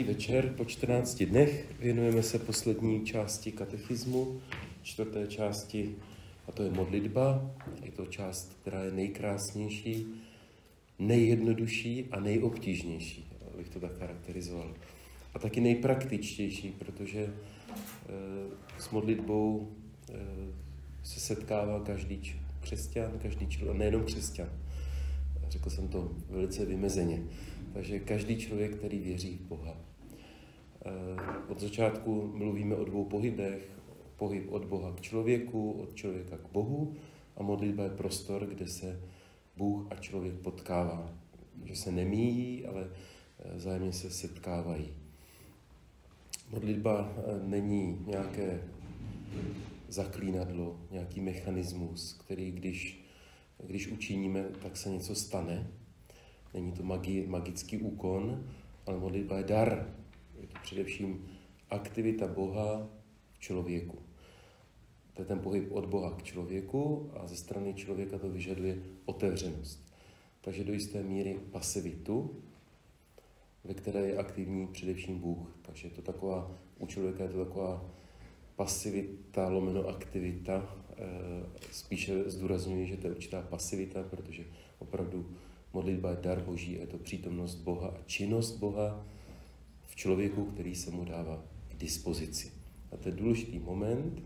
Dobrý večer po 14 dnech. Věnujeme se poslední části katechismu, čtvrté části, a to je modlitba. Je to část, která je nejkrásnější, nejjednodušší a nejobtížnější, abych to tak charakterizoval. A taky nejpraktičtější, protože e, s modlitbou e, se setkává každý křesťan, každý člověk, nejenom křesťan. Řekl jsem to velice vymezeně. Takže každý člověk, který věří v Boha. Od začátku mluvíme o dvou pohybech. Pohyb od Boha k člověku, od člověka k Bohu a modlitba je prostor, kde se Bůh a člověk potkává. Že se nemíjí, ale eh, vzájemně se setkávají. Modlitba eh, není nějaké zaklínadlo, nějaký mechanismus, který když, když učiníme, tak se něco stane, Není to magi, magický úkon, ale modlitba je dar. Především aktivita Boha v člověku. To je ten pohyb od Boha k člověku a ze strany člověka to vyžaduje otevřenost. Takže do jisté míry pasivitu, ve které je aktivní především Bůh. Takže je to taková, u člověka je to taková pasivita, lomeno aktivita. Eh, spíše zdůrazňuji, že to je určitá pasivita, protože opravdu Modlitba je dar Boží, je to přítomnost Boha a činnost Boha v člověku, který se mu dává k dispozici. A to je důležitý moment,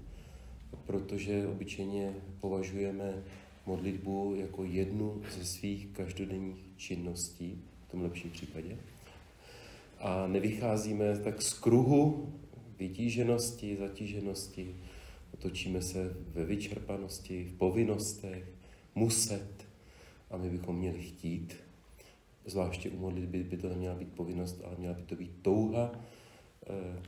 protože obyčejně považujeme modlitbu jako jednu ze svých každodenních činností, v tom lepším případě. A nevycházíme tak z kruhu vytíženosti, zatíženosti, točíme se ve vyčerpanosti, v povinnostech, muset, a my bychom měli chtít, zvláště u modlitby by to neměla být povinnost, ale měla by to být touha eh,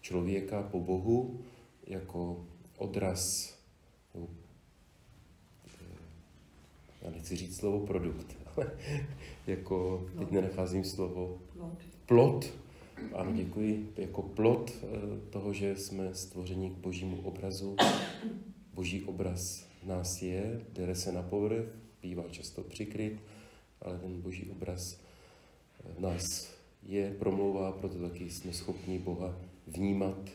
člověka po Bohu jako odraz, eh, já nechci říct slovo produkt, ale jako, teď nenacházím slovo, plot. Ano, děkuji. Jako plot eh, toho, že jsme stvoření k božímu obrazu. Boží obraz v nás je, dere se na povrch, bývá často přikryt, ale ten boží obraz v nás je, promlouvá, proto taky jsme schopni Boha vnímat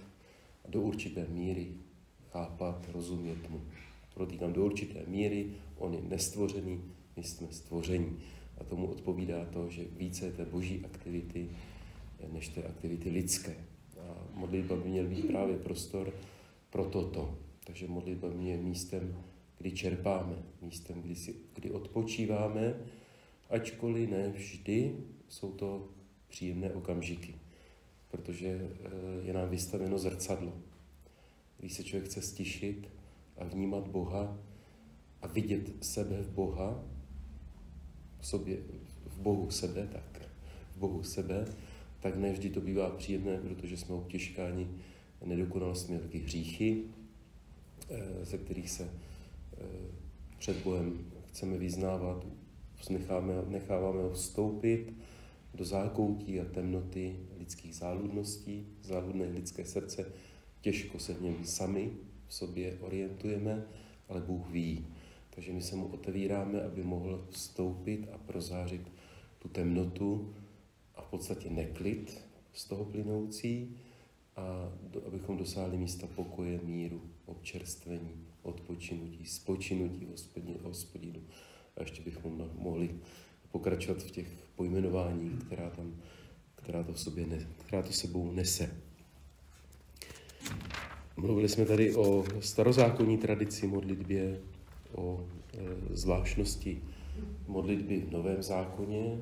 a do určité míry chápat, rozumět mu. Protýkám do určité míry, on je nestvořený, my jsme stvoření. A tomu odpovídá to, že více té boží aktivity, než té aktivity lidské. A modlitba by měl být právě prostor pro toto. Takže modlitba by je místem kdy čerpáme, místem, kdy, si, kdy odpočíváme, ačkoliv ne vždy jsou to příjemné okamžiky, protože eh, je nám vystaveno zrcadlo. Když se člověk chce stišit a vnímat Boha a vidět sebe v Boha, v sobě, v Bohu sebe, tak v Bohu sebe, tak ne vždy to bývá příjemné, protože jsme obtěžkáni nedokonalostmi, taky hříchy, eh, ze kterých se Eh, před Bohem chceme vyznávat, necháme, necháváme ho vstoupit do zákoutí a temnoty lidských záludností, záludné lidské srdce. Těžko se v něm sami v sobě orientujeme, ale Bůh ví. Takže my se mu otevíráme, aby mohl vstoupit a prozářit tu temnotu a v podstatě neklid z toho plynoucí, a do, abychom dosáhli místa pokoje, míru, občerstvení, odpočinutí, spočinutí hospodinu. A ještě bychom mohli pokračovat v těch pojmenování, která, tam, která, to, v sobě ne, která to sebou nese. Mluvili jsme tady o starozákonní tradici modlitbě, o e, zvláštnosti modlitby v Novém zákoně,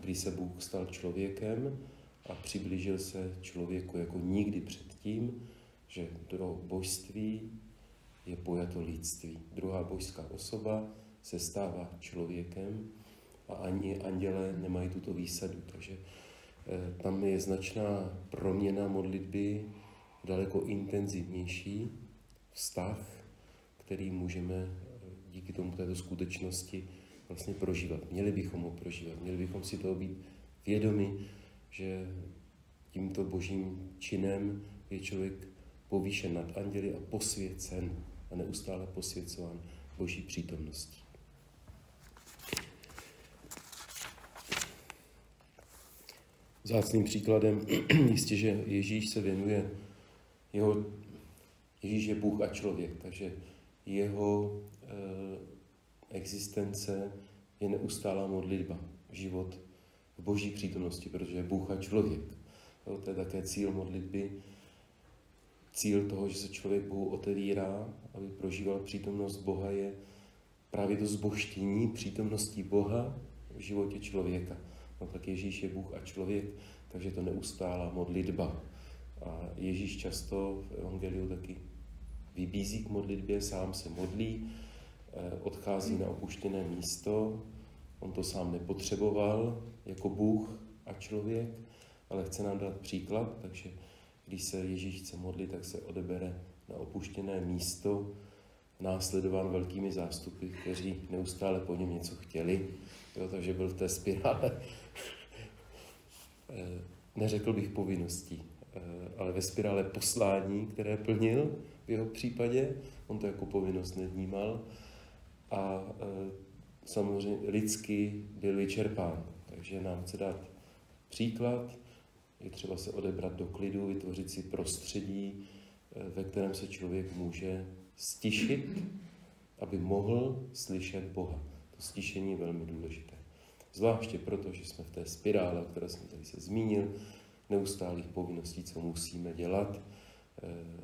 kdy se Bůh stal člověkem a přiblížil se člověku jako nikdy předtím, že do božství je pojato lidství. Druhá božská osoba se stává člověkem a ani anděle nemají tuto výsadu. Takže eh, tam je značná proměna modlitby, daleko intenzivnější vztah, který můžeme eh, díky tomu této skutečnosti vlastně prožívat. Měli bychom ho prožívat, měli bychom si toho být vědomi, že tímto božím činem je člověk povýšen nad anděli a posvěcen a neustále posvěcován boží přítomností. Zácným příkladem jistě, že Ježíš se věnuje, jeho, Ježíš je Bůh a člověk, takže jeho e, existence je neustálá modlitba, život v boží přítomnosti, protože je Bůh a člověk. Jo, to je také cíl modlitby, cíl toho, že se člověk Bohu otevírá, aby prožíval přítomnost Boha, je právě to zboštění přítomností Boha v životě člověka. No tak Ježíš je Bůh a člověk, takže to neustálá modlitba. A Ježíš často v Evangeliu taky vybízí k modlitbě, sám se modlí, eh, odchází na opuštěné místo, on to sám nepotřeboval jako Bůh a člověk, ale chce nám dát příklad, takže když se Ježíš chce modlit, tak se odebere na opuštěné místo, následován velkými zástupy, kteří neustále po něm něco chtěli. Jo, takže byl v té spirále, neřekl bych povinností, eh, ale ve spirále poslání, které plnil v jeho případě. On to jako povinnost nevnímal. A eh, samozřejmě lidsky byl vyčerpán. Takže nám chce dát příklad, je třeba se odebrat do klidu, vytvořit si prostředí, ve kterém se člověk může stišit, aby mohl slyšet Boha. To stišení je velmi důležité. Zvláště proto, že jsme v té spirále, o které jsem tady se zmínil, neustálých povinností, co musíme dělat, eh,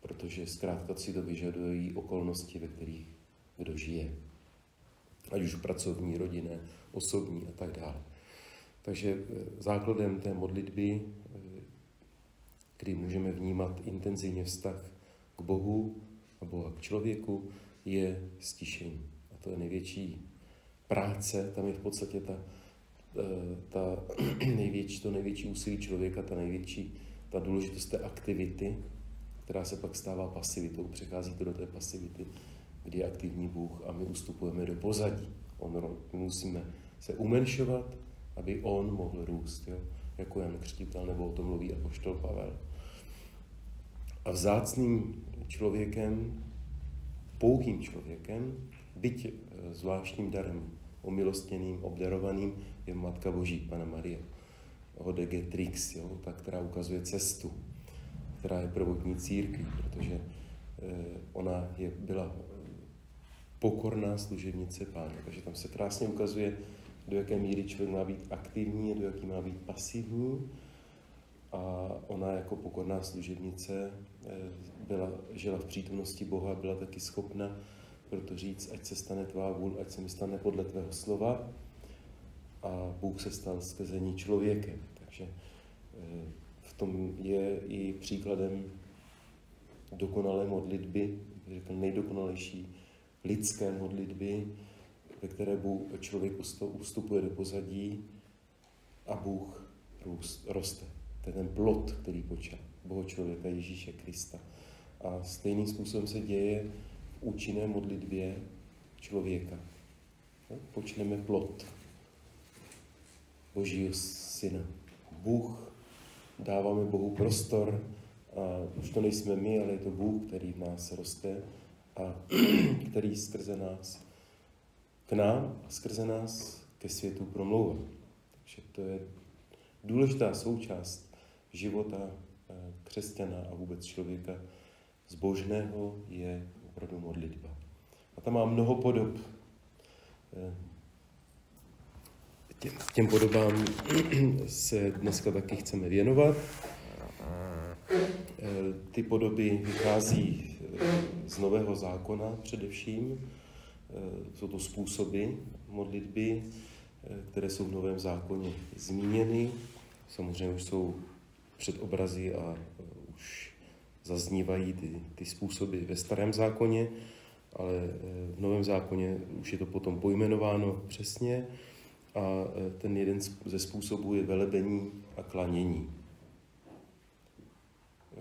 protože zkrátka si to vyžadují okolnosti, ve kterých kdo žije. Ať už pracovní, rodinné, osobní a tak dále. Takže eh, základem té modlitby, eh, kdy můžeme vnímat intenzivně vztah k Bohu a Boha k člověku, je stišení. A to je největší práce, tam je v podstatě ta, eh, ta největší, to největší úsilí člověka, ta největší, ta důležitost té aktivity, která se pak stává pasivitou, přechází to do té pasivity, kdy je aktivní Bůh a my ustupujeme do pozadí. On, my musíme se umenšovat, aby on mohl růst, jo? jako Jan Křtitel, nebo o tom mluví apoštol Pavel. A vzácným člověkem, pouhým člověkem, byť eh, zvláštním darem, omilostněným, obdarovaným, je Matka Boží, Pana Marie. Hodege Trix, jo, ta, která ukazuje cestu, která je prvotní církví, protože eh, ona je, byla pokorná služebnice pána. Takže tam se krásně ukazuje, do jaké míry člověk má být aktivní, do jaký má být pasivní. A ona jako pokorná služebnice eh, byla, žila v přítomnosti Boha, byla taky schopna proto říct, ať se stane tvá vůl, ať se mi stane podle tvého slova. A Bůh se stal skrze ní člověkem. Takže eh, v tom je i příkladem dokonalé modlitby, řekl nejdokonalejší lidské modlitby, ve které Bůh, člověk ustupuje do pozadí a Bůh růst, roste. To je ten plot, který počal Boho člověka Ježíše Krista. A stejným způsobem se děje účinné modlitbě člověka. Počneme plot Božího syna. Bůh, dáváme Bohu prostor a už to nejsme my, ale je to Bůh, který v nás roste a který skrze nás k nám a skrze nás ke světu promlouvá. Takže to je důležitá součást života eh, křesťana a vůbec člověka zbožného je opravdu modlitba. A tam má mnoho podob. Eh, těm, těm podobám se dneska taky chceme věnovat. Eh, ty podoby vychází z Nového zákona především. Jsou to způsoby modlitby, které jsou v Novém zákoně zmíněny. Samozřejmě už jsou před obrazy a zaznívají ty, ty způsoby ve starém zákoně, ale eh, v novém zákoně už je to potom pojmenováno přesně a eh, ten jeden ze způsobů je velebení a klanění.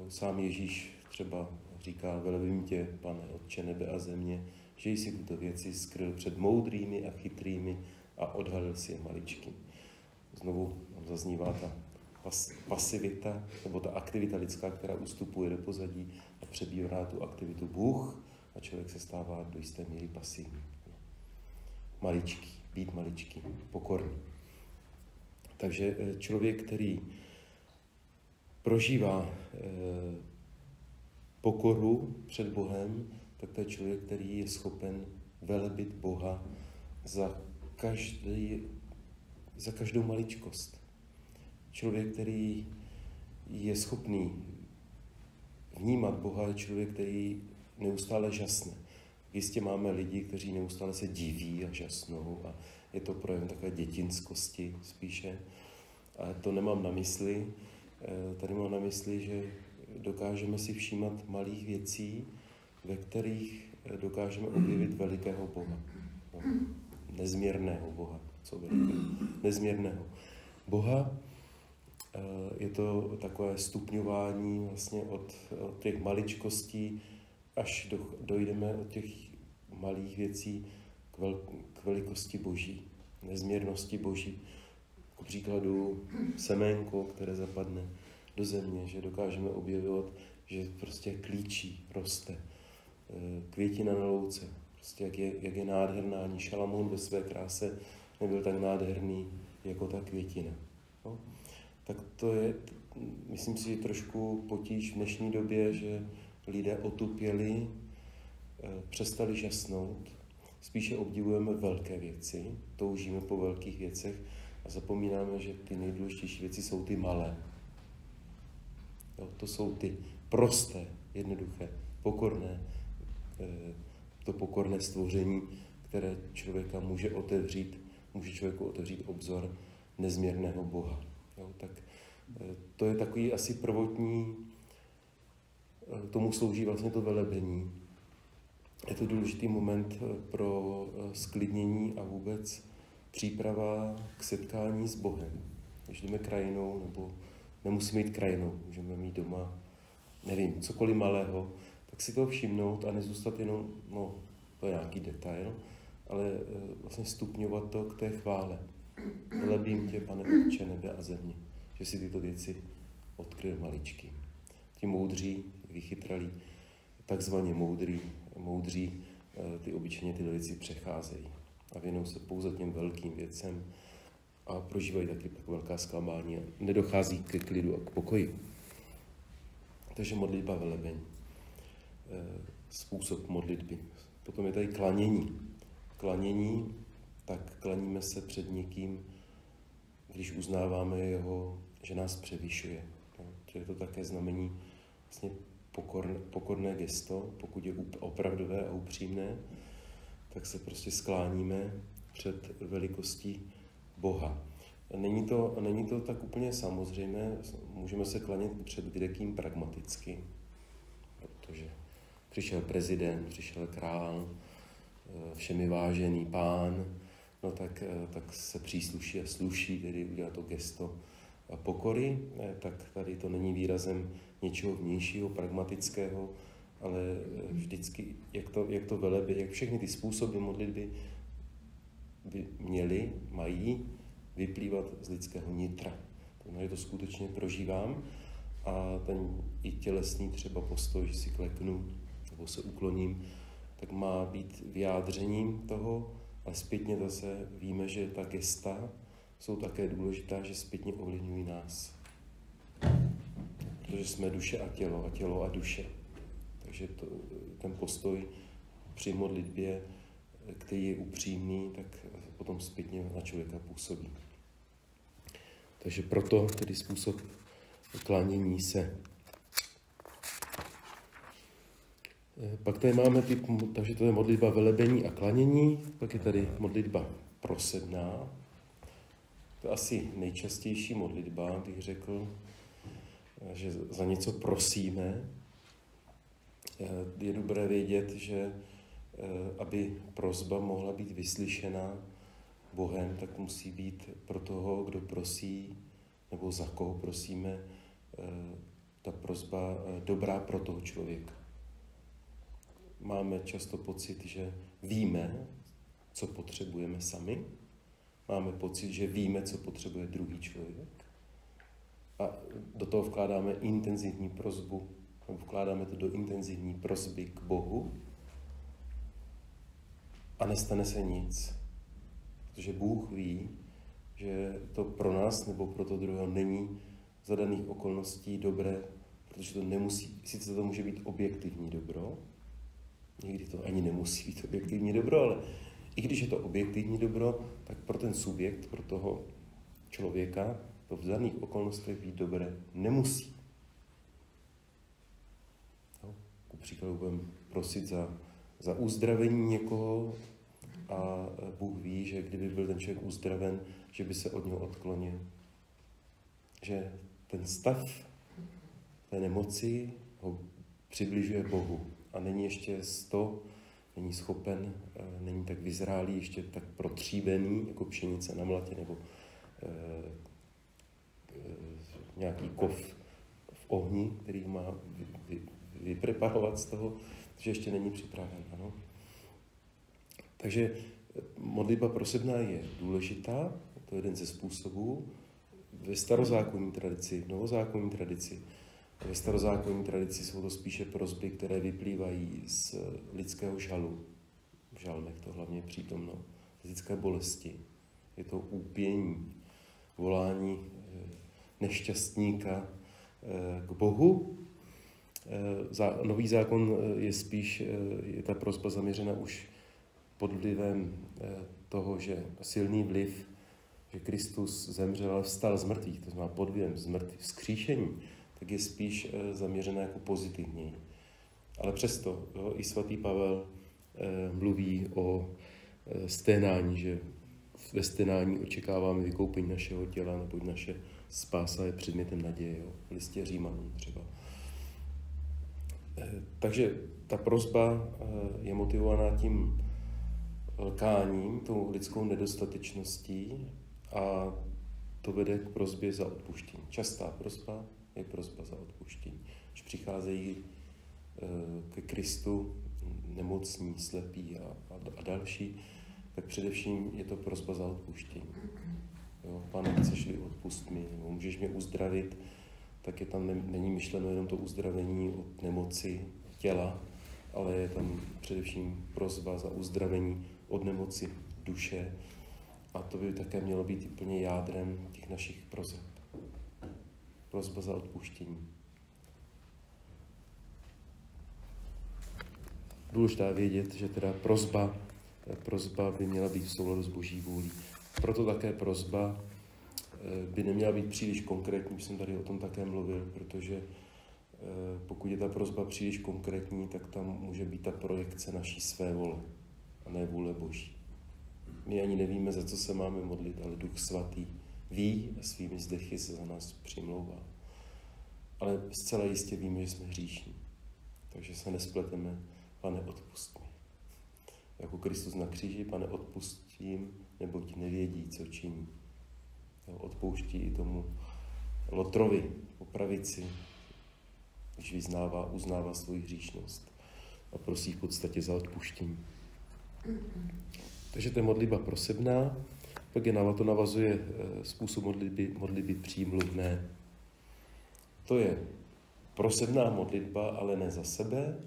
Sám Ježíš třeba říká, velebím tě, pane, Otče nebe a země, že jsi tyto věci skryl před moudrými a chytrými a odhalil si je maličky. Znovu zaznívá ta pas, pasivita, nebo ta aktivita lidská, která ustupuje do pozadí a přebírá tu aktivitu Bůh a člověk se stává do jisté míry pasivní. Maličký, být maličký, pokorný. Takže eh, člověk, který prožívá eh, pokoru před Bohem, tak to je člověk, který je schopen velebit Boha za, každý, za každou maličkost. Člověk, který je schopný vnímat Boha, je člověk, který neustále žasne. Jistě máme lidi, kteří neustále se diví a žasnou a je to projev takové dětinskosti spíše. A to nemám na mysli. Eh, tady mám na mysli, že dokážeme si všímat malých věcí, ve kterých eh, dokážeme objevit velikého Boha. No, nezměrného Boha. Co velikého? Nezměrného. Boha je to takové stupňování vlastně od, od těch maličkostí, až do, dojdeme od těch malých věcí k, vel, k velikosti Boží, nezměrnosti Boží. K příkladu semenko, které zapadne do země, že dokážeme objevovat, že prostě klíčí, roste. E, květina na louce, prostě jak je, jak je nádherná, ani Šalamón ve své kráse nebyl tak nádherný jako ta květina. No? Tak to je, myslím si, trošku potíž v dnešní době, že lidé otupěli, e, přestali žasnout, spíše obdivujeme velké věci, toužíme po velkých věcech a zapomínáme, že ty nejdůležitější věci jsou ty malé. Jo, to jsou ty prosté, jednoduché, pokorné, eh, to pokorné stvoření, které člověka může otevřít, může člověku otevřít obzor nezměrného Boha. Jo, tak eh, to je takový asi prvotní, eh, tomu slouží vlastně to velebení. Je to důležitý moment pro sklidnění a vůbec příprava k setkání s Bohem. Když jdeme krajinou nebo nemusíme mít krajinou, můžeme mít doma, nevím, cokoliv malého, tak si to všimnout a nezůstat jenom, no, to je nějaký detail, ale vlastně stupňovat to k té chvále. Velebím tě, pane Otče, nebe a země, že si tyto věci odkryl maličky. Ti moudří, vychytralí, takzvaně moudří, moudří, e, ty obyčejně tyhle věci přecházejí a věnují se pouze těm velkým věcem, a prožívají taky tak velká zklamání a nedochází ke klidu a k pokoji. Takže modlitba velebeň, eh, způsob modlitby. Potom je tady klanění. Klanění, tak klaníme se před někým, když uznáváme jeho, že nás převyšuje. No, to je to také znamení vlastně pokorné, pokorné gesto, pokud je opravdové a upřímné, tak se prostě skláníme před velikostí Boha. Není to, není to tak úplně samozřejmé, můžeme se klanět před kdekým pragmaticky, protože přišel prezident, přišel král, eh, všemi vážený pán, no tak, eh, tak se přísluší a sluší tedy udělat to gesto pokory, eh, tak tady to není výrazem něčeho vnějšího, pragmatického, ale vždycky, jak to, jak to veleby, jak všechny ty způsoby modlitby by měly, mají vyplývat z lidského nitra. To znamená, že to skutečně prožívám a ten i tělesný třeba postoj, že si kleknu nebo se ukloním, tak má být vyjádřením toho, ale zpětně zase víme, že ta gesta jsou také důležitá, že zpětně ovlivňují nás. Protože jsme duše a tělo, a tělo a duše. Takže to, ten postoj při modlitbě který je upřímný, tak potom zpětně na člověka působí. Takže proto tedy způsob klánění se. Eh, pak tady máme typ, takže to je modlitba velebení a klanění, pak je tady modlitba prosedná. To je asi nejčastější modlitba, bych řekl, eh, že za něco prosíme. Eh, je dobré vědět, že Eh, aby prozba mohla být vyslyšena Bohem, tak musí být pro toho, kdo prosí, nebo za koho prosíme, eh, ta prozba eh, dobrá pro toho člověka. Máme často pocit, že víme, co potřebujeme sami. Máme pocit, že víme, co potřebuje druhý člověk. A do toho vkládáme intenzivní prozbu, nebo vkládáme to do intenzivní prozby k Bohu, a nestane se nic. Protože Bůh ví, že to pro nás nebo pro to druhého není za daných okolností dobré, protože to nemusí, sice to může být objektivní dobro, někdy to ani nemusí být objektivní dobro, ale i když je to objektivní dobro, tak pro ten subjekt, pro toho člověka, to v daných okolnostech být dobré nemusí. No, ku příkladu budeme prosit za, za uzdravení někoho a Bůh ví, že kdyby byl ten člověk uzdraven, že by se od něho odklonil. Že ten stav té nemoci ho přibližuje Bohu a není ještě to, není schopen, eh, není tak vyzrálý, ještě tak protříbený, jako pšenice na mlatě, nebo e, nějaký kov v ohni, který má vy, vypreparovat z toho, že ještě není připraven. Ano. Takže modlitba prosebná je důležitá, to je jeden ze způsobů. Ve starozákonní tradici, v novozákonní tradici, ve starozákonní tradici jsou to spíše prozby, které vyplývají z lidského žalu. V žalmech to hlavně přítomno. Fyzické bolesti. Je to úpění, volání eh, nešťastníka eh, k Bohu. Eh, nový zákon je spíš, je ta prozba zaměřena už pod vlivem toho, že silný vliv, že Kristus zemřel a vstal z mrtvých, to znamená pod vlivem z mrtvých, vzkříšení, tak je spíš eh, zaměřená jako pozitivní. Ale přesto jo, i svatý Pavel eh, mluví o eh, sténání, že ve sténání očekáváme vykoupení našeho těla, nebo naše spása je předmětem naděje, jo, v listě Římanům třeba. Takže ta prozba je motivovaná tím lkáním, tou lidskou nedostatečností a to vede k prozbě za odpuštění. Častá prozba je prozba za odpuštění. Když přicházejí eh, ke Kristu nemocní, slepí a, a, a další, tak především je to prozba za odpuštění. Jo, pane, chceš-li odpust mi, nebo můžeš mě uzdravit, tak je tam, není myšleno jenom to uzdravení od nemoci těla, ale je tam především prozba za uzdravení od nemoci duše. A to by také mělo být úplně jádrem těch našich prozeb prozba za odpuštění. Důležité vědět, že teda prozba, prozba by měla být v souladu s boží vůlí. Proto také prozba eh, by neměla být příliš konkrétní, jsem tady o tom také mluvil, protože eh, pokud je ta prozba příliš konkrétní, tak tam může být ta projekce naší své vole a ne vůle Boží. My ani nevíme, za co se máme modlit, ale Duch Svatý ví a svými zdechy se za nás přimlouvá. Ale zcela jistě víme, že jsme hříšní. Takže se nespleteme, pane, odpust mi. Jako Kristus na kříži, pane, odpustím, neboť nevědí, co činí. Odpouští i tomu Lotrovi po pravici, když vyznává, uznává svoji hříšnost a prosí v podstatě za odpuštění. Takže to je modlitba prosebná, pak je to navazuje eh, způsob modlitby, modlitby přímluvné. To je prosebná modlitba, ale ne za sebe,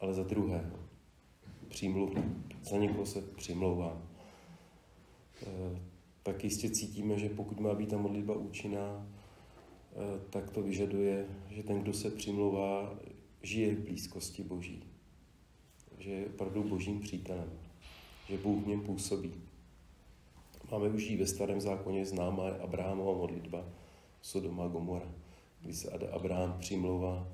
ale za druhého. Přímluvná. Za někoho se přimlouvám. Eh, tak jistě cítíme, že pokud má být ta modlitba účinná, eh, tak to vyžaduje, že ten, kdo se přimlouvá, žije v blízkosti Boží. Že je opravdu božím přítelem. Že Bůh v něm působí. Máme už ve starém zákoně známá Abrahamova modlitba Sodoma Gomora, kdy se Abraham přimlouvá,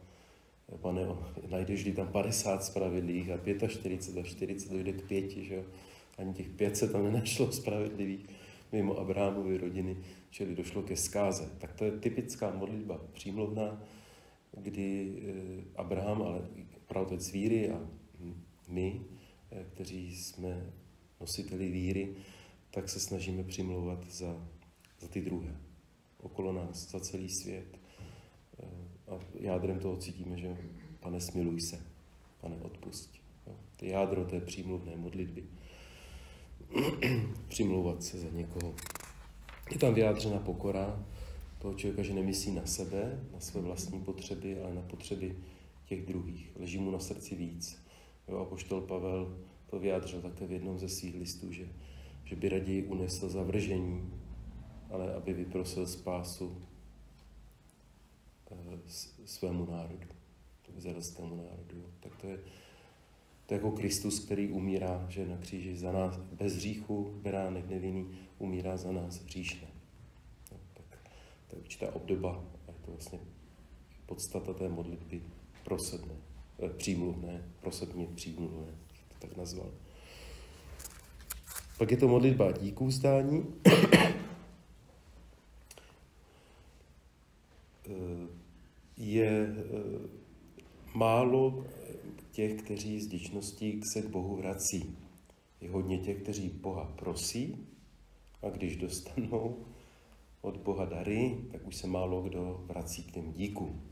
pane, najdeš tam 50 spravedlivých a 45 a 40 dojde k pěti, že jo? Ani těch pět se tam nenašlo spravedlivých mimo Abrahamovy rodiny, čili došlo ke zkáze. Tak to je typická modlitba přímluvná, kdy eh, Abraham, ale pravotec víry a my, eh, kteří jsme nositeli víry, tak se snažíme přimlouvat za, za ty druhé, okolo nás, za celý svět. Eh, a jádrem toho cítíme, že pane, smiluj se, pane, odpust. To je jádro té přímluvné modlitby. Přimlouvat se za někoho. Je tam vyjádřena pokora toho člověka, že nemyslí na sebe, na své vlastní potřeby, ale na potřeby těch druhých. Leží mu na srdci víc. Jo, a poštol Pavel to vyjádřil také v jednom ze svých listů, že že by raději unesl zavržení ale aby vyprosil spásu svému národu, izraelskému národu. Tak to je, to je jako Kristus, který umírá, že na kříži za nás bez hříchu, beránek nevinný, umírá za nás hříšné. No, tak to je určitá obdoba a je to vlastně podstata té modlitby prosedné, eh, přímluvné, prosedně přímluvné, to tak nazval. Pak je to modlitba díků vzdání. Eh, je eh, málo těch, kteří s děčností se k Bohu vrací. Je hodně těch, kteří Boha prosí a když dostanou od Boha dary, tak už se málo kdo vrací k těm díkům.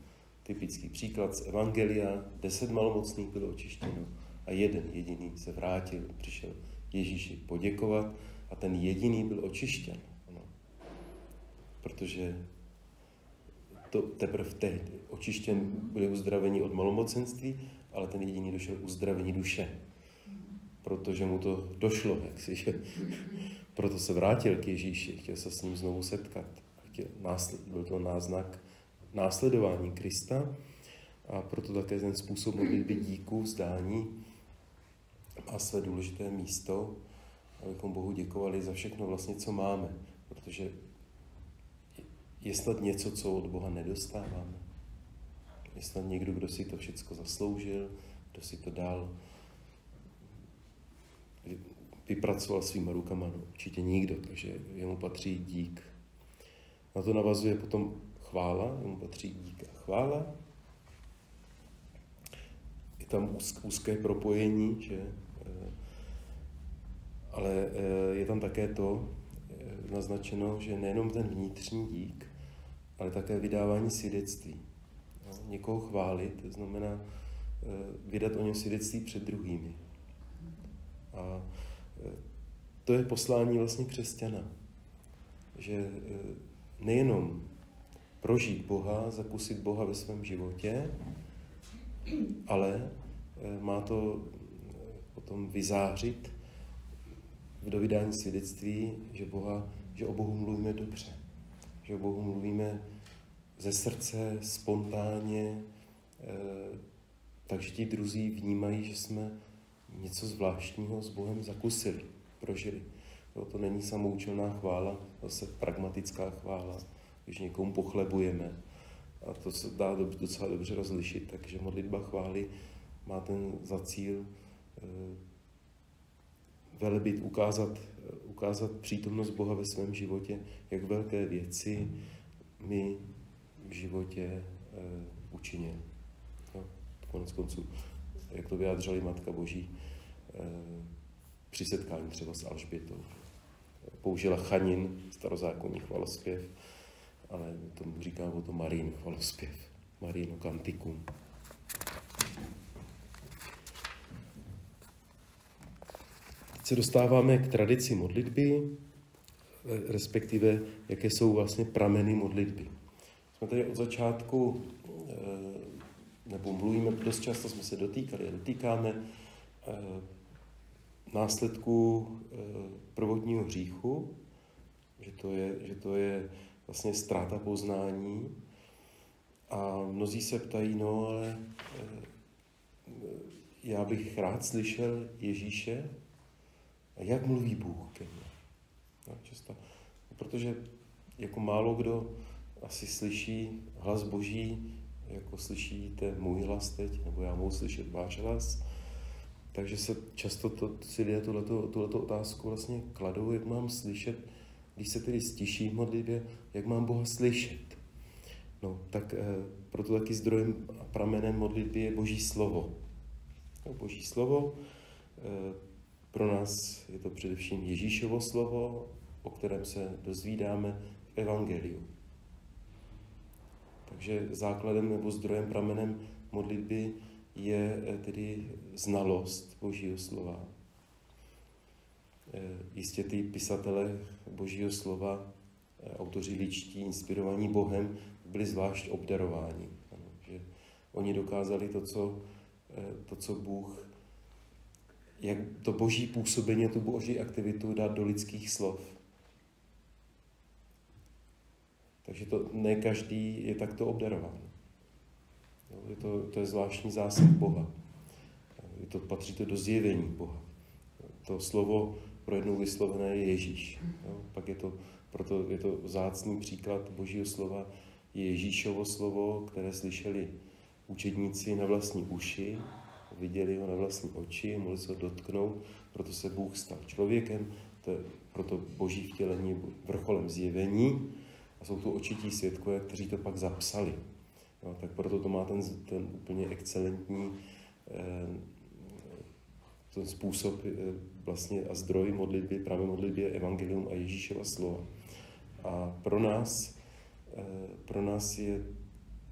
Typický příklad z Evangelia, deset malomocných bylo očištěno a jeden jediný se vrátil, přišel Ježíši poděkovat a ten jediný byl očištěn. Ano. Protože to teprve tehdy očištěn byli uzdravení od malomocenství, ale ten jediný došel uzdravení duše. Protože mu to došlo, jak si, že proto se vrátil k Ježíši, chtěl se s ním znovu setkat. Chtěl násled, byl to náznak následování Krista a proto také ten způsob modlitby díku, vzdání má své důležité místo, abychom Bohu děkovali za všechno vlastně, co máme, protože je snad něco, co od Boha nedostáváme. Je snad někdo, kdo si to všechno zasloužil, kdo si to dal, vypracoval svýma rukama, no, určitě nikdo, takže jemu patří dík. Na to navazuje potom chvála, jemu patří dík a chvála. Je tam úzké propojení, že? Eh, ale eh, je tam také to eh, naznačeno, že nejenom ten vnitřní dík, ale také vydávání svědectví. Někoho chválit, to znamená vydat o něm svědectví před druhými. A to je poslání vlastně křesťana. Že nejenom prožít Boha, zakusit Boha ve svém životě, ale eh, má to eh, potom vyzářit v dovídání svědectví, že, Boha, že o Bohu mluvíme dobře, že o Bohu mluvíme ze srdce, spontánně, eh, takže ti druzí vnímají, že jsme něco zvláštního s Bohem zakusili, prožili. To není samoučelná chvála, zase pragmatická chvála, když někomu pochlebujeme. A to se dá docela dobře rozlišit, takže modlitba chvály má ten za cíl eh, velebit, ukázat, ukázat přítomnost Boha ve svém životě, jak velké věci my v životě eh, učinil. No, konec konců, jak to vyjádřili Matka Boží eh, při setkání třeba s Alžbětou. Použila chanin, starozákonní chvalospěv, ale tomu říká o to Marín chvalospěv, Marínu kantikum. Se dostáváme k tradici modlitby, respektive jaké jsou vlastně prameny modlitby. Jsme tady od začátku, eh, nebo mluvíme, dost často jsme se dotýkali a dotýkáme eh, následků eh, prvotního hříchu, že to je, že to je vlastně ztráta poznání. A mnozí se ptají, no ale eh, já bych rád slyšel Ježíše, a jak mluví Bůh ke mně. No, často. Protože jako málo kdo asi slyší hlas Boží, jako slyšíte můj hlas teď, nebo já mohu slyšet váš hlas. Takže se často to, si lidé tuhleto otázku vlastně kladou, jak mám slyšet když se tedy stiší v modlitbě, jak mám Boha slyšet? No, tak e, proto taky zdrojem a pramenem modlitby je Boží slovo. No, Boží slovo, e, pro nás je to především Ježíšovo slovo, o kterém se dozvídáme v Evangeliu. Takže základem nebo zdrojem, pramenem modlitby je eh, tedy znalost Božího slova, Eh, jistě ty pisatele Božího slova, eh, autoři ličtí, inspirovaní Bohem, byli zvlášť obdarováni. Že oni dokázali to, co, to, co Bůh, jak to boží působení, tu boží aktivitu dát do lidských slov. Takže to ne každý je takto obdarován. Je to, to je zvláštní zásah Boha. Je to, patří to do zjevení Boha. To slovo pro jednou vyslovené je Ježíš. Jo, pak je to, proto je to zácný příklad Božího slova, je Ježíšovo slovo, které slyšeli učedníci na vlastní uši, viděli ho na vlastní oči, mohli se ho dotknout, proto se Bůh stal člověkem, to je proto boží vtělení vrcholem zjevení a jsou to očití světkové, kteří to pak zapsali. No, tak proto to má ten, ten úplně excelentní eh, ten způsob eh, vlastně a zdroj modlitby, právě modlitby evangelium a Ježíšova slova. A pro nás, eh, pro nás je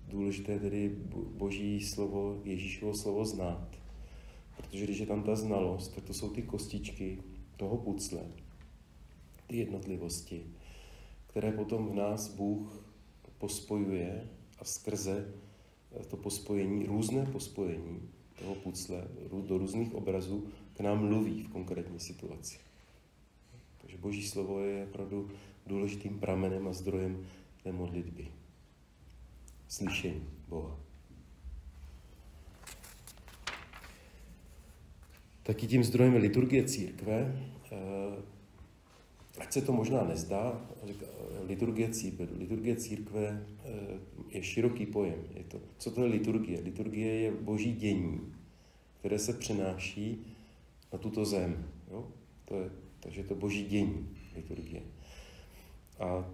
důležité tedy boží slovo, Ježíšovo slovo znát. Protože když je tam ta znalost, tak to jsou ty kostičky toho pucle, ty jednotlivosti, které potom v nás Bůh pospojuje a skrze to pospojení, různé pospojení toho pucle do různých obrazů k nám mluví v konkrétní situaci. Takže Boží slovo je opravdu důležitým pramenem a zdrojem té modlitby. Slyšení Boha. Taky tím zdrojem je liturgie církve. Eh, ať se to možná nezdá, liturgie církve. Liturgie církve eh, je široký pojem. Je to, co to je liturgie? Liturgie je boží dění, které se přenáší na tuto zem. Jo? To je, takže to boží dění, liturgie. A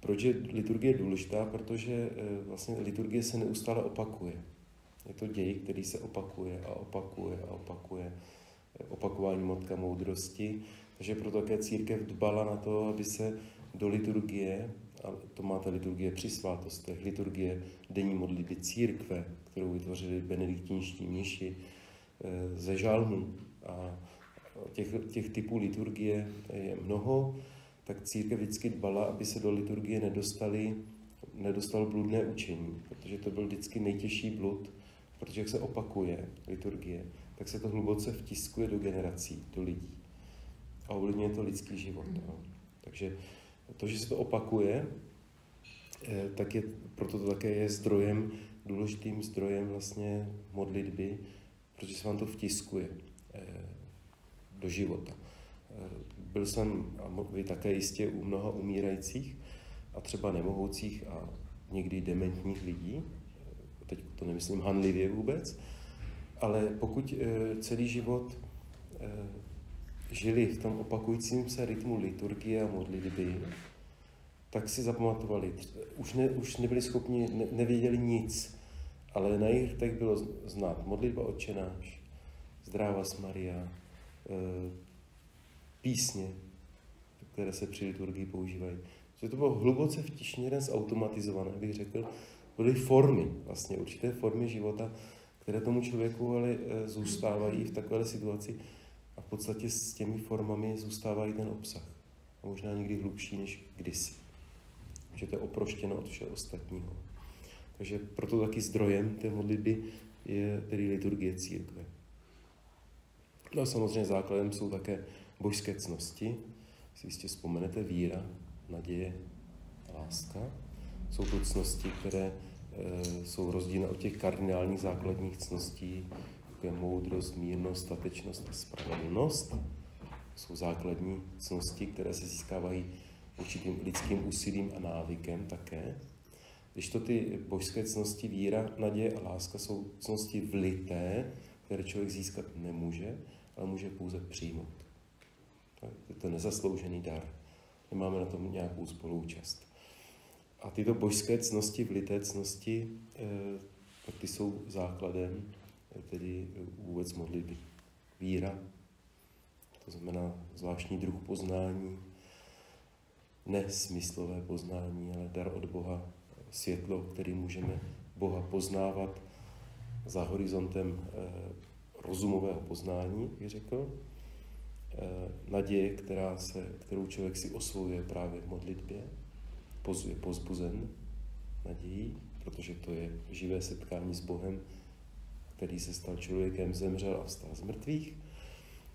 proč je liturgie důležitá? Protože eh, vlastně liturgie se neustále opakuje. Je to děj, který se opakuje a opakuje a opakuje. Opakování motka moudrosti. Takže proto také církev dbala na to, aby se do liturgie, a to máte liturgie při svátostech, liturgie denní modlitby církve, kterou vytvořili benediktínští mniši eh, ze žalmu. A těch, těch typů liturgie je mnoho, tak církev vždycky dbala, aby se do liturgie nedostali, nedostalo bludné učení, protože to byl vždycky nejtěžší blud, protože jak se opakuje liturgie, tak se to hluboce vtiskuje do generací, do lidí. A ovlivňuje to lidský život. No. Takže to, že se to opakuje, eh, tak je, proto to také je zdrojem, důležitým zdrojem vlastně modlitby, protože se vám to vtiskuje eh, do života. Eh, byl jsem, a vy také jistě, u mnoha umírajících a třeba nemohoucích a někdy dementních lidí, teď to nemyslím hanlivě vůbec, ale pokud celý život žili v tom opakujícím se rytmu liturgie a modlitby, tak si zapamatovali. Už, ne, už nebyli schopni, ne, nevěděli nic, ale na jejich tak bylo znát modlitba Otčenáš, Zdráva Maria, e, písně, které se při liturgii používají. Že to bylo hluboce vtišněné, zautomatizované, bych řekl, byly formy, vlastně určité formy života, které tomu člověku ale e, zůstávají v takové situaci, a v podstatě s těmi formami zůstává i ten obsah. A možná někdy hlubší než kdysi. Že to je oproštěno od všeho ostatního. Takže proto taky zdrojem té modlitby je tedy liturgie církve. No a samozřejmě základem jsou také božské cnosti. Si jistě vzpomenete víra, naděje, láska. Jsou to cnosti, které jsou rozdílné od těch kardinálních základních cností, jako je moudrost, mírnost, statečnost a spravedlnost. Jsou základní cnosti, které se získávají určitým lidským úsilím a návykem také. Když to ty božské cnosti víra, naděje a láska jsou cnosti vlité, které člověk získat nemůže, ale může pouze přijmout. Je to nezasloužený dar. Nemáme na tom nějakou spoluúčast. A tyto božské cnosti, vlité cnosti, eh, tak ty jsou základem tedy vůbec modlitby. Víra, to znamená zvláštní druh poznání, ne smyslové poznání, ale dar od Boha, světlo, který můžeme Boha poznávat za horizontem eh, rozumového poznání, bych řekl. Eh, naděje, která se, kterou člověk si osvojuje právě v modlitbě, je pozbuzen nadějí, protože to je živé setkání s Bohem, který se stal člověkem, zemřel a vstal z mrtvých.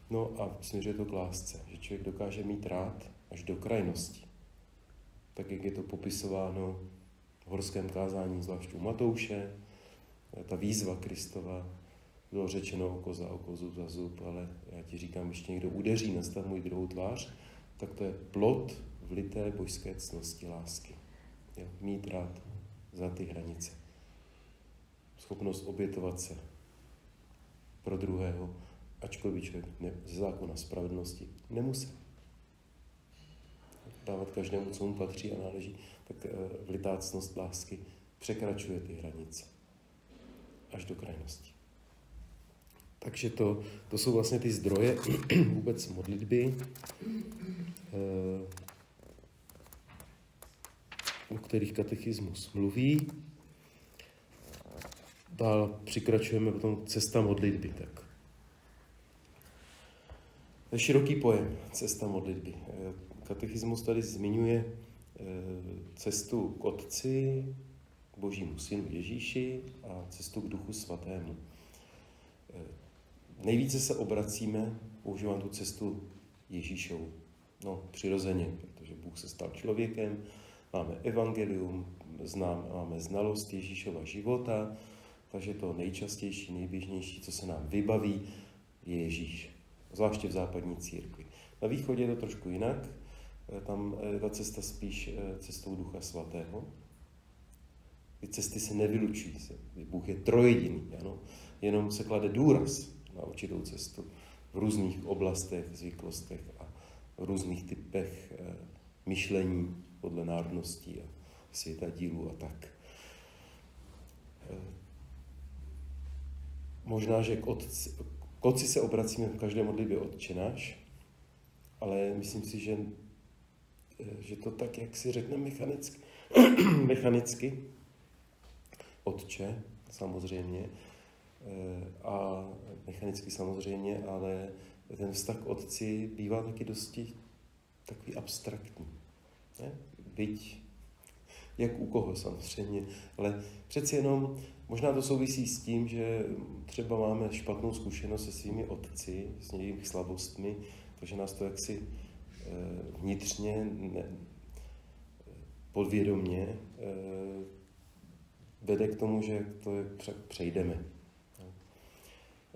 No a směřuje to k lásce, že člověk dokáže mít rád až do krajnosti. tak jak je to popisováno v horském kázání, zvlášť u Matouše, ta výzva Kristova, bylo řečeno oko za oko, zub za zub, ale já ti říkám, když někdo udeří na stav můj druhou tvář, tak to je plot vlité božské cnosti lásky. Jo? Mít rád za ty hranice. Schopnost obětovat se pro druhého, ačkoliv člověk ne, ze zákona spravedlnosti nemusí. Dávat každému, co mu patří a náleží, tak eh, vlitácnost lásky překračuje ty hranice až do krajnosti. Takže to, to jsou vlastně ty zdroje vůbec modlitby, eh, o kterých katechismus mluví. Dál přikračujeme potom cesta modlitby. Tak. To je široký pojem, cesta modlitby. Eh, katechismus tady zmiňuje eh, cestu k Otci, k Božímu Synu Ježíši a cestu k Duchu Svatému. Nejvíce se obracíme, používám tu cestu Ježíšovu. No, přirozeně, protože Bůh se stal člověkem, máme evangelium, znám, máme znalost Ježíšova života, takže to nejčastější, nejběžnější, co se nám vybaví, je Ježíš. Zvláště v západní církvi. Na východě je to trošku jinak, tam je ta cesta spíš eh, cestou Ducha Svatého. Ty cesty se nevylučují. Bůh je trojediný, ano? jenom se klade důraz na určitou cestu v různých oblastech, zvyklostech a v různých typech eh, myšlení podle národností a světa dílu a tak. Eh, možná, že k otci, k otci se obracíme v každé modlitbě odčenáš, ale myslím si, že, eh, že to tak, jak si řekne mechanicky, mechanicky, otče, samozřejmě, a mechanicky samozřejmě, ale ten vztah k otci bývá taky dosti takový abstraktní. Ne? Byť jak u koho samozřejmě, ale přeci jenom možná to souvisí s tím, že třeba máme špatnou zkušenost se svými otci, s jejich slabostmi, takže nás to jaksi eh, vnitřně, ne, podvědomně eh, vede k tomu, že to přejdeme.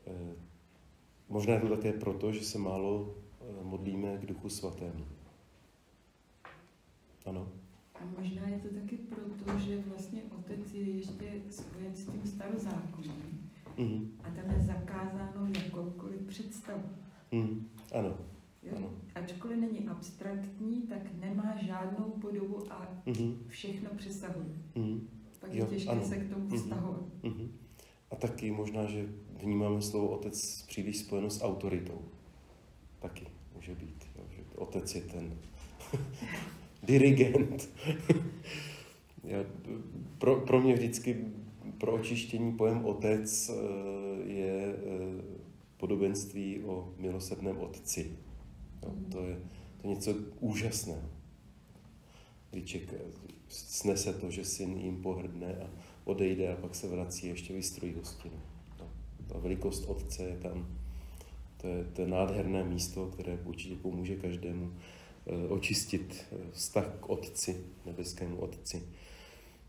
Eh, možná je to také proto, že se málo modlíme k Duchu Svatému. Ano? A možná je to taky proto, že vlastně otec je ještě spojen s tím starozákonem. Mm-hmm. A tam je zakázáno jakoukoliv představu. Mm, ano. Jo? ano. Ačkoliv není abstraktní, tak nemá žádnou podobu a mm-hmm. všechno přesahuje. Mm-hmm. Tak je jo, těžké ano. se k tomu mhm. vztahovat. Mm-hmm. A taky možná, že vnímáme slovo otec příliš spojeno s autoritou. Taky může být, jo, že otec je ten dirigent. Pro, pro mě vždycky pro očištění pojem otec eh, je eh, podobenství o milosrdném otci. Jo, to, je, to je něco úžasného. Líček snese to, že syn jim pohrdne a odejde a pak se vrací a ještě vystrojí hostinu. No, ta velikost Otce je tam. To je, to je nádherné místo, které určitě pomůže každému očistit eh, vztah k Otci, nebeskému Otci.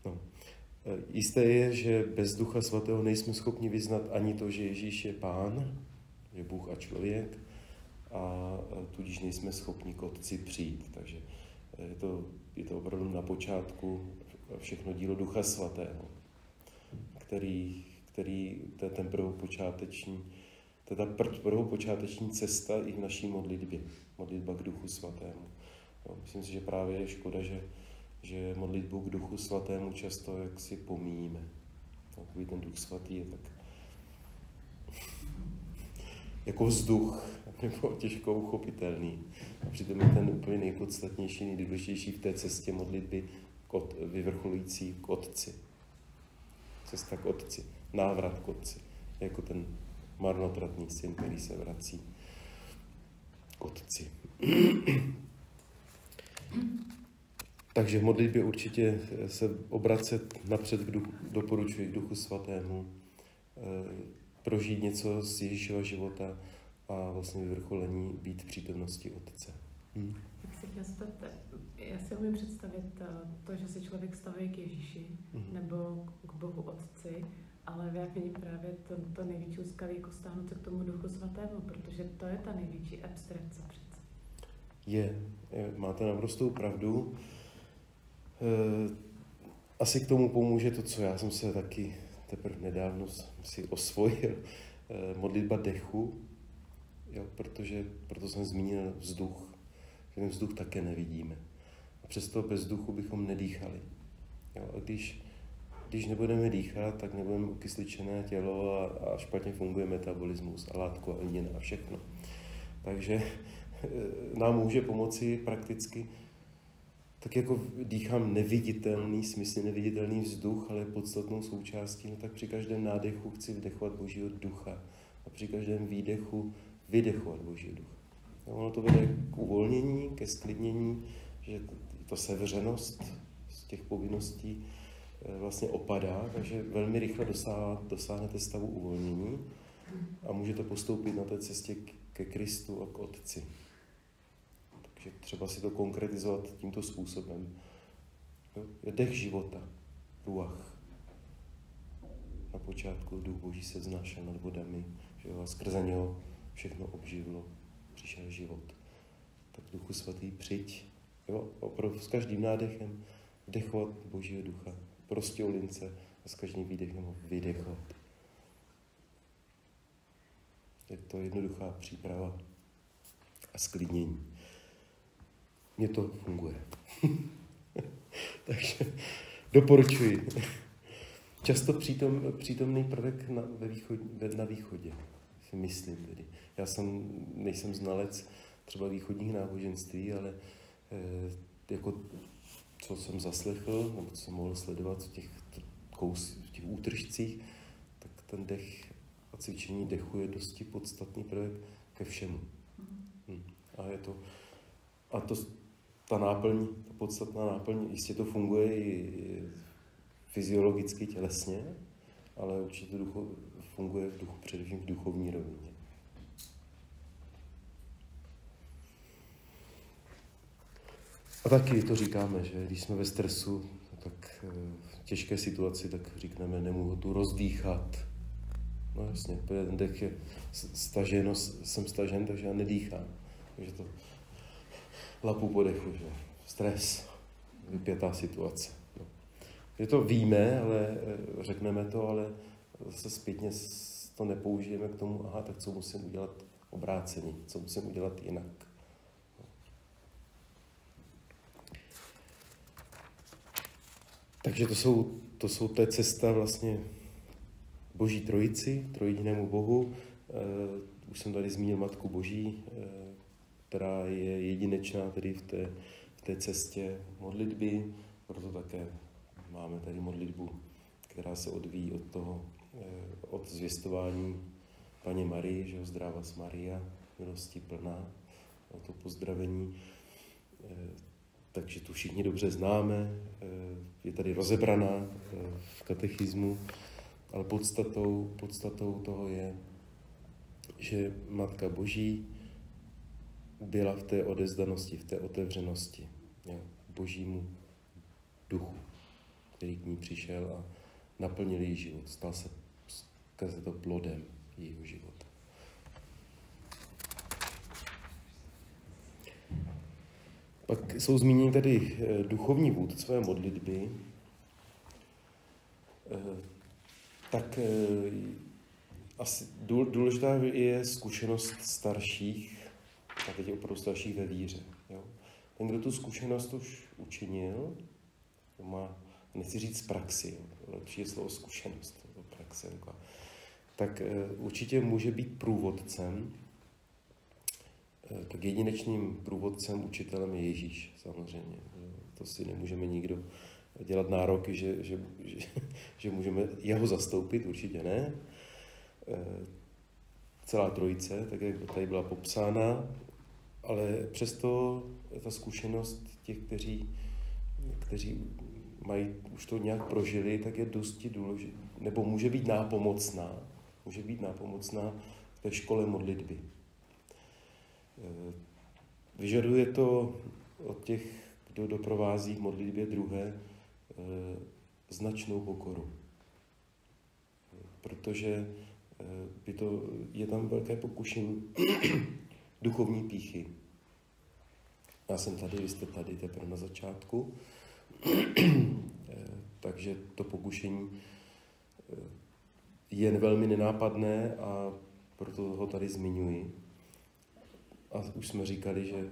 No. E, jisté je, že bez Ducha Svatého nejsme schopni vyznat ani to, že Ježíš je Pán, že Bůh a člověk, a tudíž nejsme schopni k Otci přijít. Takže je to, je to opravdu na počátku všechno dílo Ducha Svatého který, který ten prvopočáteční, to je ta prvopočáteční cesta i v naší modlitbě, modlitba k Duchu Svatému. No, myslím si, že právě je škoda, že, že modlitbu k Duchu Svatému často jak si pomíjíme. Takový ten Duch Svatý je tak jako vzduch, nebo těžko uchopitelný. A přitom je ten úplně nejpodstatnější, nejdůležitější v té cestě modlitby vyvrcholující k Otci cesta k otci, návrat k otci, jako ten marnotratný syn, který se vrací k otci. Takže v modlitbě určitě se obracet napřed k duchu, doporučuji k Duchu Svatému, eh, prožít něco z Ježíšova života a vlastně vyvrcholení být v přítomnosti Otce. Hm? Tak se chtěl často, te, já si umím představit eh, to, že se člověk staví k Ježíši mm-hmm. nebo k Bohu Otci, ale v jak právě to, to největší úskalí jako stáhnout se k tomu Duchu Svatému, protože to je ta největší abstrakce přece. Je, je máte naprostou pravdu. E, asi k tomu pomůže to, co já jsem se taky teprve nedávno si osvojil, e, modlitba dechu, jo, protože proto jsem zmínil vzduch, že ten vzduch také nevidíme. A přesto bez vzduchu bychom nedýchali. Jo, a když když nebudeme dýchat, tak nebudeme okysličené tělo a, a špatně funguje metabolismus a látko a a všechno. Takže eh, nám může pomoci prakticky tak jako dýchám neviditelný, smysl neviditelný vzduch, ale podstatnou součástí, no tak při každém nádechu chci vdechovat Božího ducha a při každém výdechu vydechovat Božího ducha. No, ono to vede k uvolnění, ke sklidnění, že to, sevřenost z těch povinností vlastně opadá, takže velmi rychle dosáhnete stavu uvolnění a můžete postoupit na té cestě ke Kristu a k Otci. Takže třeba si to konkretizovat tímto způsobem. Je dech života, ruach. Na počátku duch Boží se vznášel nad vodami, že jo, a skrze něho všechno obživlo, přišel život. Tak Duchu Svatý přijď, jo, opravdu s každým nádechem vdechovat Božího ducha prostě lince a s každým výdechem ho vydechovat. Je to jednoduchá příprava a sklidnění. Mně to funguje. Takže doporučuji. Často přítom, přítomný prvek na, ve východ, na východě, si myslím tedy. Já jsem, nejsem znalec třeba východních náboženství, ale e, jako co jsem zaslechl, nebo co jsem mohl sledovat v těch, kous, v těch útržcích, tak ten dech a cvičení dechu je dosti podstatný prvek ke všemu. Hmm. A je to, a to, ta náplň, ta podstatná náplň, jistě to funguje i fyziologicky, tělesně, ale určitě ducho, funguje v duchu, především v duchovní rovině. A taky to říkáme, že když jsme ve stresu, tak eh, v těžké situaci, tak říkáme, nemůžu tu rozdýchat. No jasně, ten dech je stažen, jsem stažen, takže já nedýchám. Takže to lapu po dechu, že stres, vypětá situace. No. Že to víme, ale eh, řekneme to, ale zase zpětně to nepoužijeme k tomu, aha, tak co musím udělat obráceně, co musím udělat jinak. Takže to jsou, to jsou té cesta vlastně Boží trojici, trojedinému Bohu. Uh, už jsem tady zmínil Matku Boží, uh, která je jedinečná tedy v té, v té cestě modlitby, proto také máme tady modlitbu, která se odvíjí od toho, uh, od zvěstování Paně Marie, že ho zdráva z Maria, milosti plná, o to pozdravení takže tu všichni dobře známe, eh, je tady rozebraná eh, v katechismu, ale podstatou, podstatou toho je, že Matka Boží byla v té odezdanosti, v té otevřenosti, jo, božímu duchu, který k ní přišel a naplnil její život, stal se skrze to plodem jejího života. Pak jsou zmíněni tady eh, duchovní vůdcové modlitby. Eh, tak eh, asi důležitá je zkušenost starších, a teď opravdu starších ve víře. Jo? Ten, kdo tu zkušenost už učinil, má, nechci říct praxi, lepší je slovo zkušenost, praxe, tak určitě může být průvodcem tak jedinečným průvodcem, učitelem je Ježíš, samozřejmě. To si nemůžeme nikdo dělat nároky, že, že, že, že můžeme jeho zastoupit, určitě ne. Eh, celá trojice, tak jak tady byla popsána, ale přesto ta zkušenost těch, kteří, kteří mají, už to nějak prožili, tak je dosti důležitá, nebo může být nápomocná, může být nápomocná v té škole modlitby. Eh, vyžaduje to od těch, kdo doprovází v modlitbě druhé, značnou pokoru. Protože by to, je tam velké pokušení duchovní píchy. Já jsem tady, vy jste tady teprve na začátku, takže to pokušení je velmi nenápadné a proto ho tady zmiňuji. A už jsme říkali, že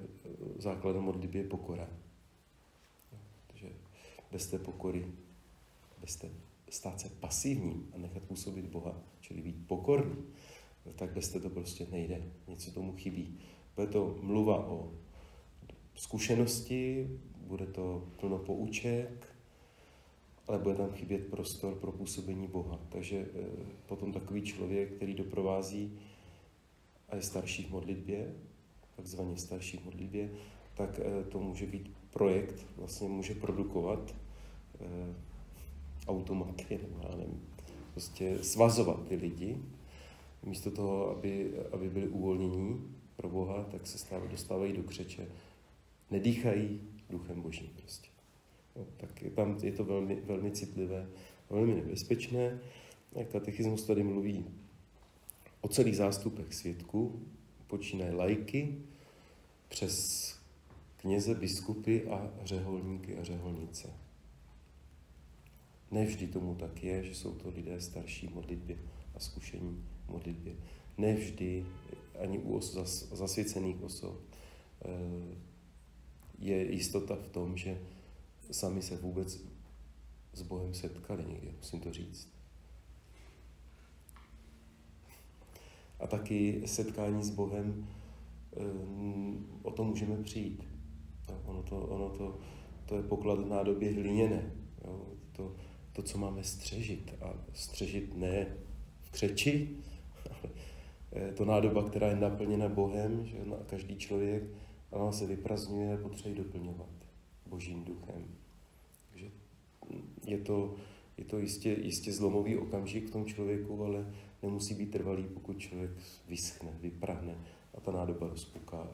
základem modlitby je pokora. Takže bez té pokory, bez té stát se pasivním a nechat působit Boha, čili být pokorný, tak bez toho to prostě nejde. Něco tomu chybí. Bude to mluva o zkušenosti, bude to plno pouček, ale bude tam chybět prostor pro působení Boha. Takže eh, potom takový člověk, který doprovází a je starší v modlitbě, takzvaně starší modlitbě, tak eh, to může být projekt, vlastně může produkovat eh, automaty, nebo já nevím, prostě svazovat ty lidi. Místo toho, aby, aby byli uvolnění pro Boha, tak se stávají, dostávají do křeče. Nedýchají duchem božím prostě. No, tak je, tam, je to velmi, velmi citlivé, velmi nebezpečné. Jak katechismus tady mluví o celých zástupech svědků, počínají lajky, přes kněze, biskupy a řeholníky a řeholnice. Nevždy tomu tak je, že jsou to lidé starší v modlitbě a zkušení v modlitbě. Nevždy ani u os- zasvěcených osob eh, je jistota v tom, že sami se vůbec s Bohem setkali někdy, musím to říct. A taky setkání s Bohem, o tom můžeme přijít. Ono to, ono to, to je poklad v nádobě hliněné. Jo? To, to, co máme střežit. A střežit ne v křeči, ale eh, to nádoba, která je naplněna Bohem, že každý člověk, a ona se vyprazňuje a potřebuje doplňovat Božím duchem. Takže je to, je to jistě, jistě zlomový okamžik v tom člověku, ale nemusí být trvalý, pokud člověk vyschne, vyprahne a ta nádoba rozpuká.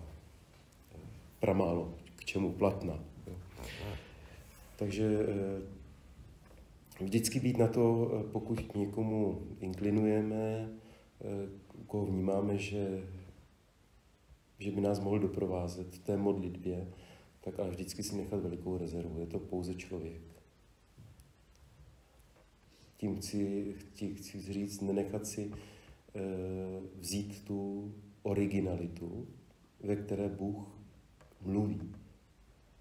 Pramálo, k čemu platná. Takže eh, vždycky být na to, eh, pokud někomu inklinujeme, eh, u koho vnímáme, že, že by nás mohl doprovázet v té modlitbě, tak ale vždycky si nechat velikou rezervu. Je to pouze člověk. Tím chci, chci, chci říct, nenechat si e, vzít tu originalitu, ve které Bůh mluví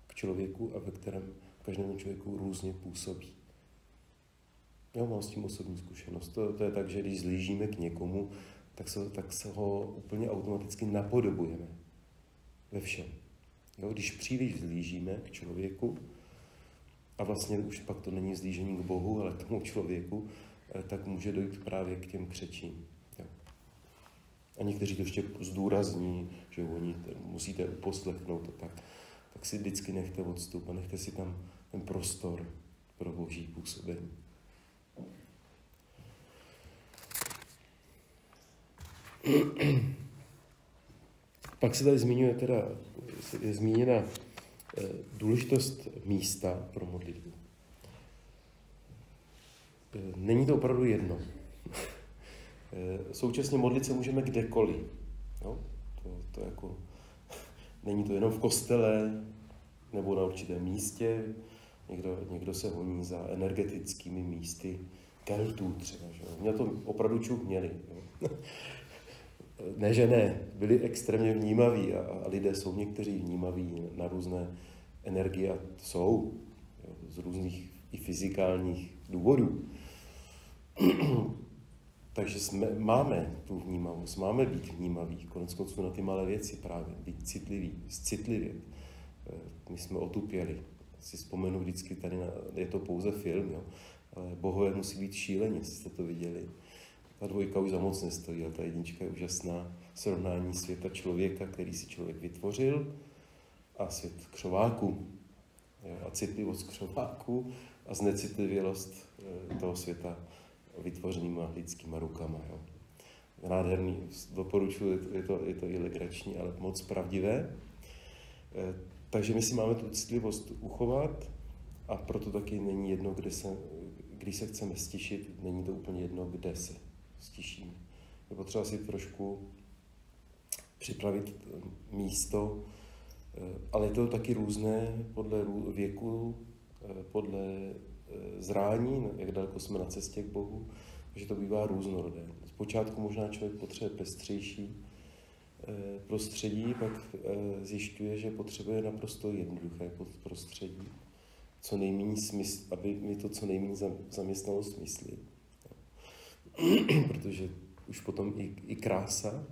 k člověku a ve kterém každému člověku různě působí. Já mám s tím osobní zkušenost. To, to je tak, že když zlížíme k někomu, tak se, tak se ho úplně automaticky napodobujeme ve všem. Jo, když příliš zlížíme k člověku, a vlastně už pak to není zlížení k Bohu, ale k tomu člověku, eh, tak může dojít právě k těm křečím. A někteří to ještě zdůrazní, že oni musíte uposlechnout a tak. Tak si vždycky nechte odstup a nechte si tam ten prostor pro boží působení. Pak se tady zmiňuje teda, je zmíněna eh, důležitost místa pro modlitbu. Eh, není to opravdu jedno. Eh, současně modlit se můžeme kdekoliv. No, to, to jako, není to jenom v kostele nebo na určitém místě. Někdo, někdo se honí za energetickými místy Keltů třeba. Že? Mě to opravdu čuch měli. Jo. ne, že ne, byli extrémně vnímaví a, a lidé jsou někteří vnímaví na různé energie a jsou jo, z různých i fyzikálních důvodů. Takže jsme, máme tu vnímavost, máme být vnímaví, konec konců na ty malé věci právě, být citliví, citlivět. Eh, my jsme otupěli. Si vzpomenu vždycky tady, na, je to pouze film, jo, ale bohové musí být šílení, jste to viděli. Ta dvojka už za moc nestojí, ale ta jednička je úžasná. Srovnání světa člověka, který si člověk vytvořil, a svět křováku. Jo, a citlivost křováku a znecitlivělost eh, toho světa vytvořenýma lidskýma rukama. Jo. Nádherný, doporučuji, je to, je to i legrační, ale moc pravdivé. Eh, takže my si máme tu citlivost uchovat a proto taky není jedno, kde se, když se chceme stišit, není to úplně jedno, kde se stišíme. Je potřeba si trošku připravit místo, ale je to taky různé podle věku, podle zrání, jak daleko jsme na cestě k Bohu, takže to bývá různorodé. Zpočátku možná člověk potřebuje pestřejší eh, prostředí, pak eh, zjišťuje, že potřebuje naprosto jednoduché prostředí, co nejméně smysl, aby mi to co nejméně zaměstnalo smysly. Protože už potom i, i krása,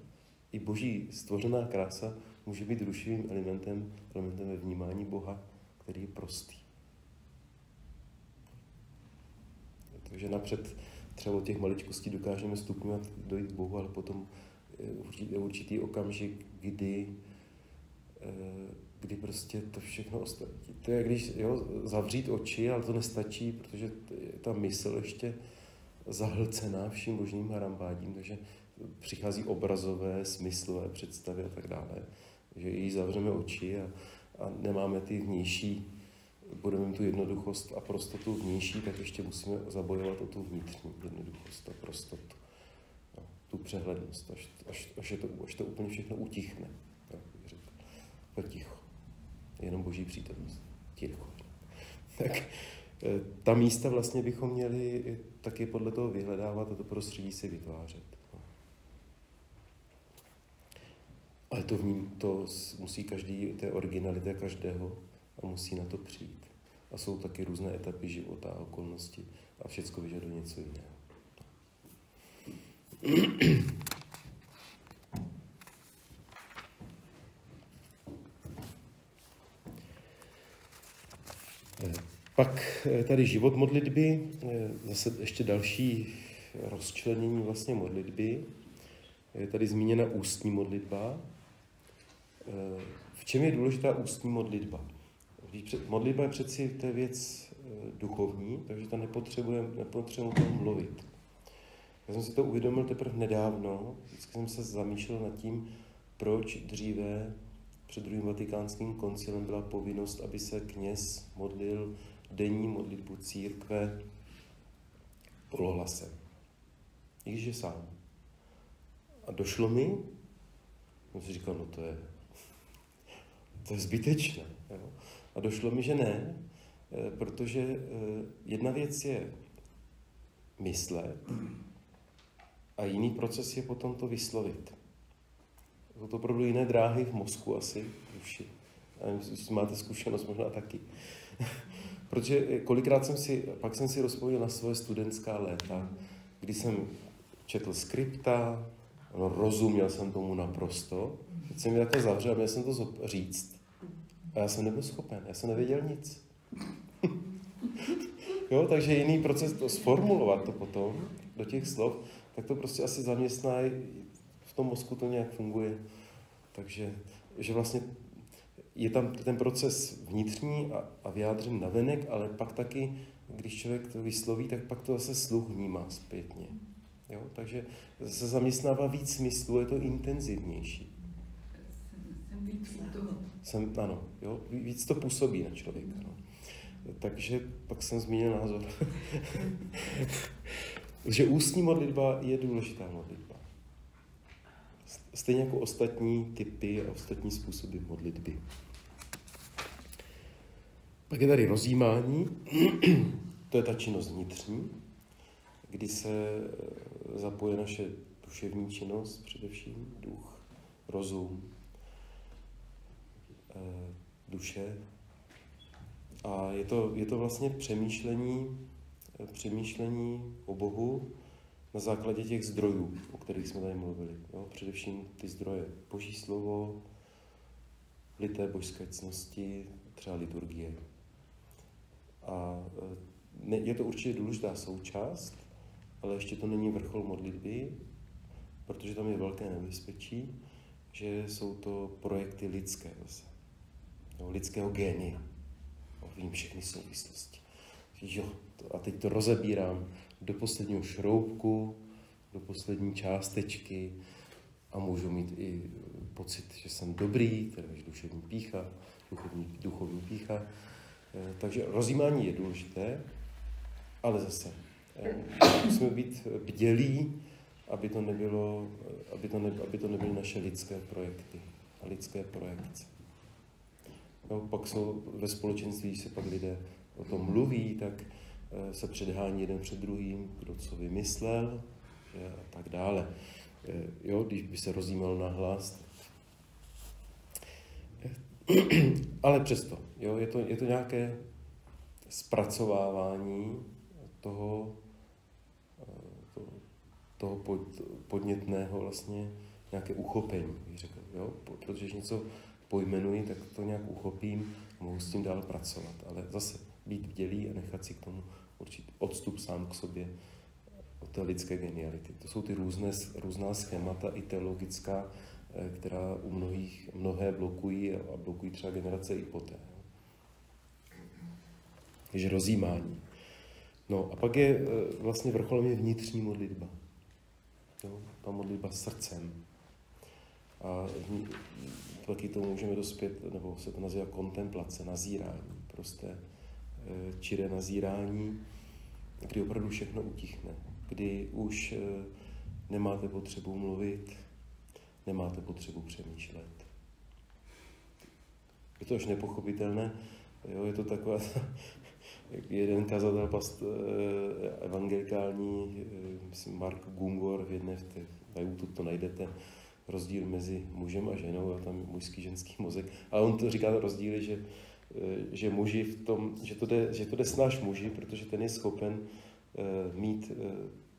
i boží stvořená krása může být rušivým elementem, elementem ve vnímání Boha, který je prostý. Takže napřed třeba od těch maličkostí dokážeme stupňovat, dojít k Bohu, ale potom je určitý okamžik, kdy, eh, kdy prostě to všechno ostatní. To je, když jo, zavřít oči, ale to nestačí, protože ta mysl ještě zahlcená vším možným harambádím, takže přichází obrazové, smyslové představy a tak dále. Že jí zavřeme oči a, a nemáme ty vnější budeme mít tu jednoduchost a prostotu vnější, tak ještě musíme zabojovat o tu vnitřní jednoduchost a prostotu. No, tu přehlednost, až, až, až, je to, až to úplně všechno utichne. Řekl. Poticho. Jenom boží přítomnost. Ticho. Tak eh, ta místa vlastně bychom měli taky podle toho vyhledávat a to prostředí si vytvářet. No. Ale to, v to musí každý, to je originalita každého a musí na to přijít. A jsou taky různé etapy života a okolnosti a všechno vyžaduje něco jiného. Pak eh, tady život modlitby, eh, zase ještě další rozčlenění vlastně modlitby. Je tady zmíněna ústní modlitba. Eh, v čem je důležitá ústní modlitba? Modlitba je přeci to je věc e, duchovní, takže to nepotřebujeme nepotřebujeme tom mluvit. Já jsem si to uvědomil teprve nedávno, vždycky jsem se zamýšlel nad tím, proč dříve před druhým vatikánským koncilem byla povinnost, aby se kněz modlil denní modlitbu církve polohlasem. Když je sám. A došlo mi, jsem si říkal, no to je, to je zbytečné. Jo? A došlo mi, že ne, eh, protože eh, jedna věc je myslet a jiný proces je potom to vyslovit. Jsou to opravdu jiné dráhy v mozku asi, duši. A jestli máte zkušenost, možná taky. protože kolikrát jsem si, pak jsem si rozpověděl na svoje studentská léta, kdy jsem četl skripta, no, rozuměl jsem tomu naprosto, teď jsem mi takhle zavřel, měl jsem to říct. A já jsem nebyl schopen, já jsem nevěděl nic. jo, takže jiný proces to sformulovat to potom do těch slov, tak to prostě asi zaměstná, v tom mozku to nějak funguje. Takže že vlastně je tam ten proces vnitřní a, a vyjádřen navenek, ale pak taky, když člověk to vysloví, tak pak to zase sluch vnímá zpětně. Jo? Takže se zaměstnává víc smyslu, je to intenzivnější. Jsem víc toho jsem, ano, jo, víc to působí na člověka. No. Takže pak jsem zmínil názor, že ústní modlitba je důležitá modlitba. Stejně jako ostatní typy a ostatní způsoby modlitby. Pak je tady rozjímání, to je ta činnost vnitřní, kdy se zapoje naše duševní činnost, především duch, rozum, Eh, duše. A je to, je to vlastně přemýšlení, eh, přemýšlení o Bohu na základě těch zdrojů, o kterých jsme tady mluvili. Jo? Především ty zdroje Boží slovo, lité božské cnosti, třeba liturgie. A eh, je to určitě důležitá součást, ale ještě to není vrchol modlitby, protože tam je velké nebezpečí, že jsou to projekty lidské zase nebo lidského génia. Vím všechny souvislosti. Jo, a teď to rozebírám do posledního šroubku, do poslední částečky a můžu mít i pocit, že jsem dobrý, teda duševní pícha, duchovní, duchovní pícha. Eh, takže rozjímání je důležité, ale zase eh, musíme být bdělí, aby to, nebylo, aby, to ne, aby to nebyly naše lidské projekty a lidské projekce. No, pak jsou ve společenství, když se pak lidé o tom mluví, tak eh, se předhání jeden před druhým, kdo co vymyslel a tak dále. Jo, když by se rozjímal na hlas. Ale přesto, jo, je, to, je to nějaké zpracovávání toho, toho, toho pod, podnětného vlastně nějaké uchopení, bych řekl. Jo? Protože něco pojmenuji, tak to nějak uchopím a mohu s tím dál pracovat. Ale zase být vdělý a nechat si k tomu určitý odstup sám k sobě od té lidské geniality. To jsou ty různé, různá schémata, i teologická, eh, která u mnohých, mnohé blokují a blokují třeba generace i poté. Takže rozjímání. No a pak je eh, vlastně vrcholem je vnitřní modlitba. Jo? Ta modlitba srdcem. A taky to můžeme dospět, nebo se to nazývá kontemplace, nazírání. Prostě eh, čiré nazírání, kdy opravdu všechno utichne. Kdy už eh, nemáte potřebu mluvit, nemáte potřebu přemýšlet. Je to až nepochopitelné, jo, je to taková jeden kazatel past, eh, evangelikální, myslím Mark Gungor v jedné, na YouTube to najdete, rozdíl mezi mužem a ženou, a tam mužský, ženský mozek. Ale on to říká rozdíly, že, eh, že muži v tom, že to, jde, že to jde s náš muži, protože ten je schopen mít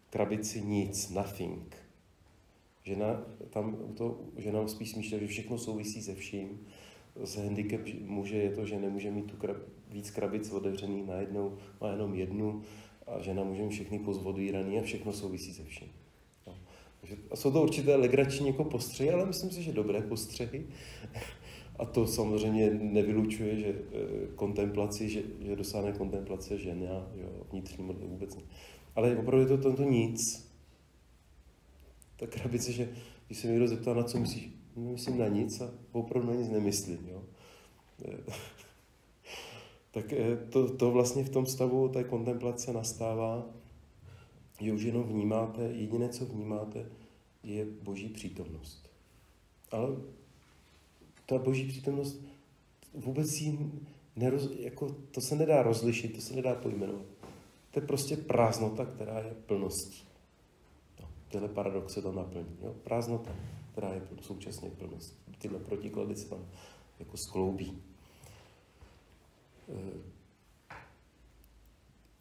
krabici nic, nothing. Žena, tam to, žena spíš smýšlí, že všechno souvisí se vším. Z handicap muže je to, že nemůže mít tu krab, víc krabic otevřených najednou, má jenom jednu a žena může mít všechny pozvodvíraný a všechno souvisí se vším. Takže, a jsou to určité legrační jako postřehy, ale myslím si, že dobré postřehy. A to samozřejmě nevylučuje, že e, kontemplaci, že, že dosáhne kontemplace žena, jo, vnitřní modlitba vůbec ne. Ale opravdu je to tento nic. Ta krabice, že když se mi někdo zeptá, na co myslíš, no, myslím na nic a opravdu na nic nemyslím. Jo. E, tak eh, to, to vlastně v tom stavu té kontemplace nastává, že už jenom vnímáte, jediné, co vnímáte, je boží přítomnost. Ale ta boží přítomnost vůbec jí neroz, jako, to se nedá rozlišit, to se nedá pojmenovat. To je prostě prázdnota, která je plností. No, tyhle paradoxe to naplní. Jo? Prázdnota, která je současně plnost. Tyhle protiklady se tam jako skloubí. Eh,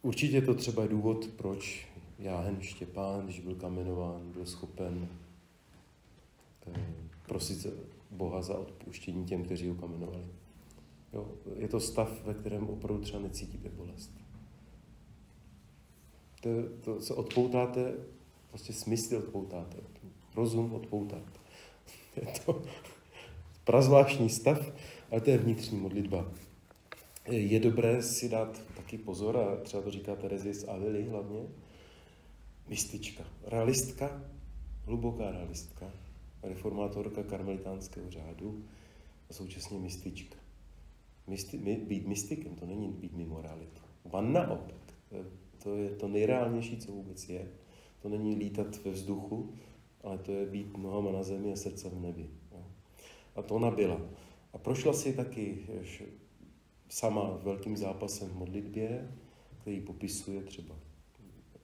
určitě to třeba je důvod, proč Jáhen Štěpán, když byl kamenován, byl schopen eh, prosit Boha za odpuštění těm, kteří ho kamenovali. Jo, je to stav, ve kterém opravdu třeba necítíte bolest. To, to se odpoutáte, prostě smysly odpoutáte, rozum odpoutáte. Je to prazvláštní stav, ale to je vnitřní modlitba je dobré si dát taky pozor, a třeba to říká Terezie z Avily hlavně, mystička, realistka, hluboká realistka, reformátorka karmelitánského řádu a současně mystička. Mysti, my, být mystikem to není být mimo realitu. Van naopak, to je to nejreálnější, co vůbec je. To není lítat ve vzduchu, ale to je být nohama na zemi a srdcem v nebi. A to ona byla. A prošla si taky sama velkým zápasem v modlitbě, který popisuje třeba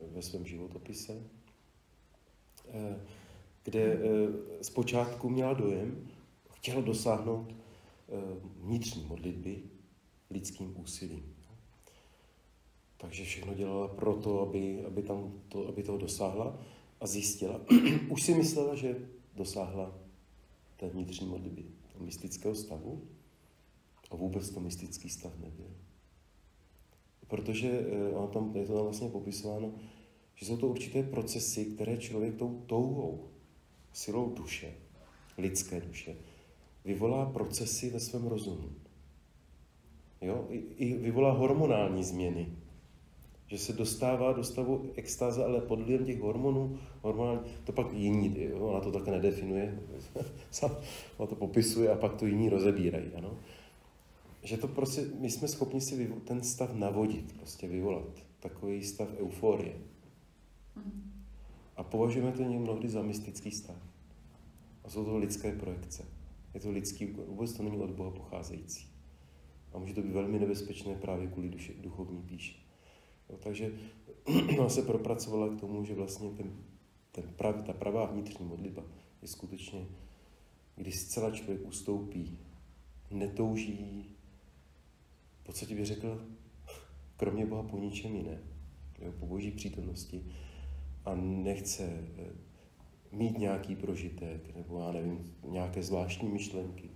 ve svém životopise, eh, kde eh, zpočátku měla dojem, chtěla dosáhnout eh, vnitřní modlitby lidským úsilím. Takže všechno dělala proto, aby, aby, tam to, aby toho dosáhla a zjistila. Už si myslela, že dosáhla té vnitřní modlitby, mystického stavu, a vůbec to mystický stav nebyl. Protože eh, ono tam, je to tam vlastně popisováno, že jsou to určité procesy, které člověk tou touhou, silou duše, lidské duše, vyvolá procesy ve svém rozumu. Jo? I, I vyvolá hormonální změny. Že se dostává do stavu extáze, ale pod vlivem těch hormonů, hormonální, to pak jiní, jo? ona to také nedefinuje, ona to popisuje a pak to jiní rozebírají. Ano? Že to prostě, my jsme schopni si ten stav navodit, prostě vyvolat. Takový stav euforie. A považujeme to mnohdy za mystický stav. A jsou to lidské projekce. Je to lidský, vůbec to není od Boha pocházející. A může to být velmi nebezpečné právě kvůli duše, duchovní píše. No, takže ona se propracovala k tomu, že vlastně ten, ten prav, ta pravá vnitřní modlitba je skutečně, když zcela člověk ustoupí, netouží, podstatě bych řekl, kromě Boha po ničem jiném, jo, po boží přítomnosti a nechce eh, mít nějaký prožitek, nebo já nevím, nějaké zvláštní myšlenky.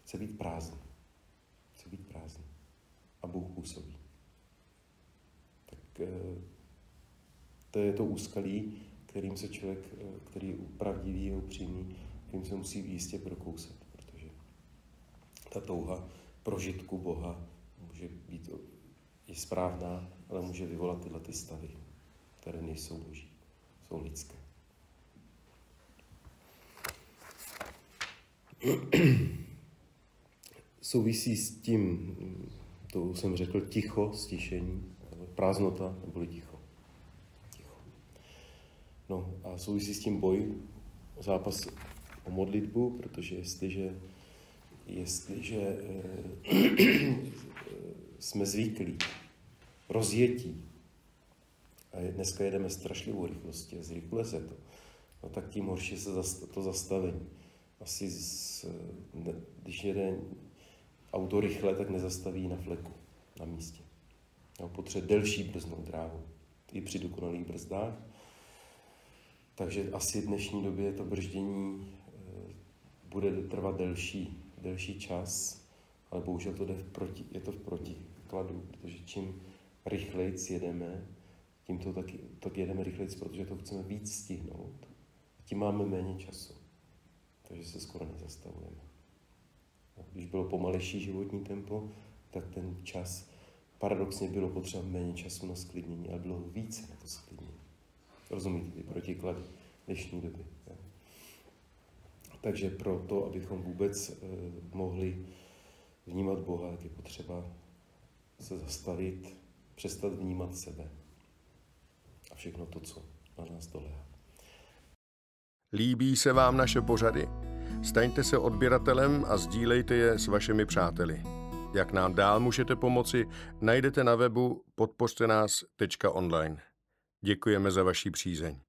Chce být prázdný. Chce být prázdný. A Bůh působí. Tak eh, to je to úskalí, kterým se člověk, eh, který je pravdivý a upřímný, kterým se musí jistě prokousat, protože ta touha prožitku Boha může být je správná, ale může vyvolat tyhle ty stavy, které nejsou boží, jsou lidské. Souvisí s tím, to jsem řekl, ticho, stišení, prázdnota neboli ticho. ticho. No a souvisí s tím boj, zápas o modlitbu, protože jestliže, jestliže eh, jsme zvyklí, rozjetí, a dneska jedeme strašlivou rychlostí a se to, no tak tím horší se to zastavení. Asi z, ne, když jede auto rychle, tak nezastaví na fleku, na místě. No, potřebuje delší brzdnou dráhu, i při dokonalých brzdách. Takže asi v dnešní době to brždění e, bude trvat delší, delší čas, ale bohužel to jde v proti, je to v protikladu, protože čím rychleji jedeme, tím to taky, tak jedeme rychleji, protože to chceme víc stihnout. Tím máme méně času. Takže se skoro nezastavujeme. Když bylo pomalejší životní tempo, tak ten čas, paradoxně bylo potřeba méně času na sklidnění, ale bylo více na to sklidnění. Rozumíte ty protiklady dnešní doby. Takže pro to, abychom vůbec eh, mohli vnímat Boha, je potřeba se zastavit, přestat vnímat sebe a všechno to, co na nás dolehá. Líbí se vám naše pořady? Staňte se odběratelem a sdílejte je s vašimi přáteli. Jak nám dál můžete pomoci, najdete na webu podpořte nás.online. Děkujeme za vaši přízeň.